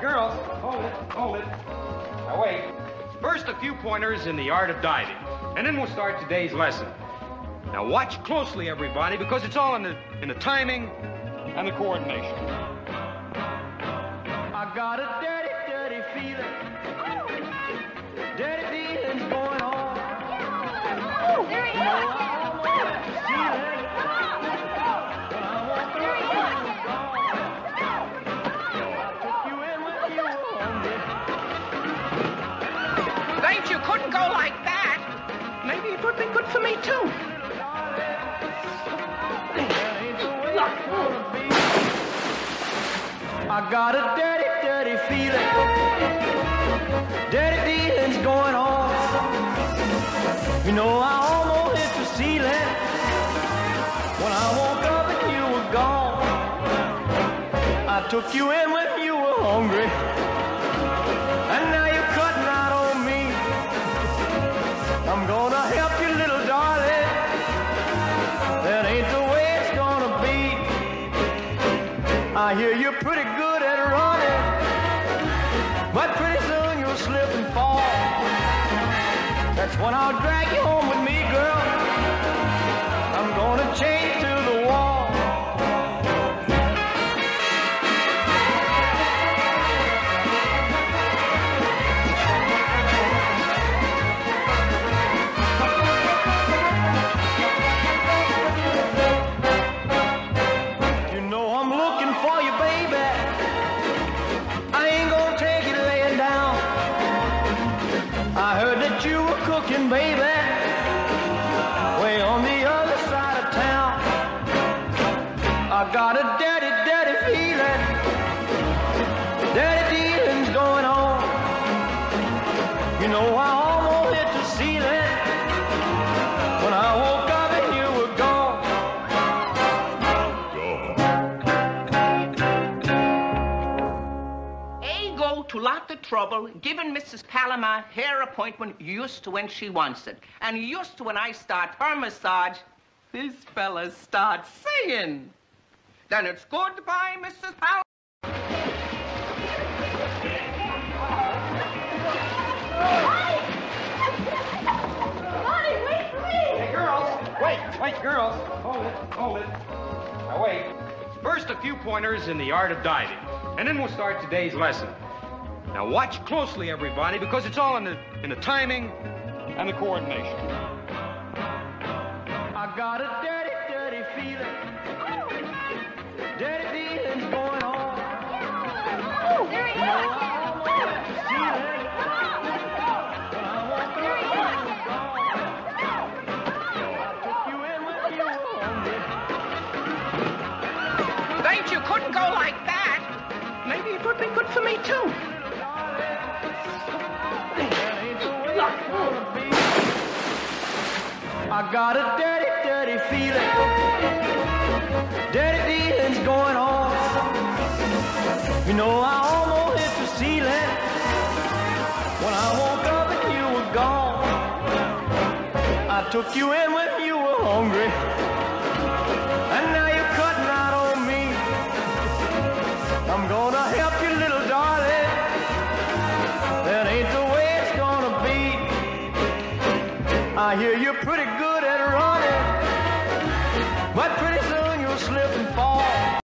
Girls. Hold it, hold it. Now, wait. First, a few pointers in the art of diving, and then we'll start today's lesson. Now, watch closely, everybody, because it's all in the, in the timing and the coordination. I got a dirty, dirty feeling. Dirty feelings going on. You know, I almost hit the ceiling when I woke up and you were gone. I took you in when you were hungry, I hear you're pretty good at running, but pretty soon you'll slip and fall. That's when I'll drag you home with me, girl. I'm gonna chain you to got a dirty, dirty feeling. Dirty dealings going on. You know I almost hit the ceiling when I woke up and you were gone. A go to lot trouble giving Mrs. Palomar hair appointment used to when she wants it. And used to when I start her massage, this fella starts singing. Then it's goodbye, Mrs. Ronnie, wait for me. Hey, girls. Wait, wait, girls. Hold it, hold it. Now, wait. First, a few pointers in the art of diving, and then we'll start today's lesson. Now, watch closely, everybody, because it's all in the, in the timing and the coordination. Thanks, you couldn't go like that. Maybe it would be good for me, too. I got a dirty, dirty feeling. Dirty feelings going on. You know, I almost hit the ceiling when I woke up and you were gone. I took you in when you were hungry, and I hear you're pretty good at running, but pretty soon you'll slip and fall.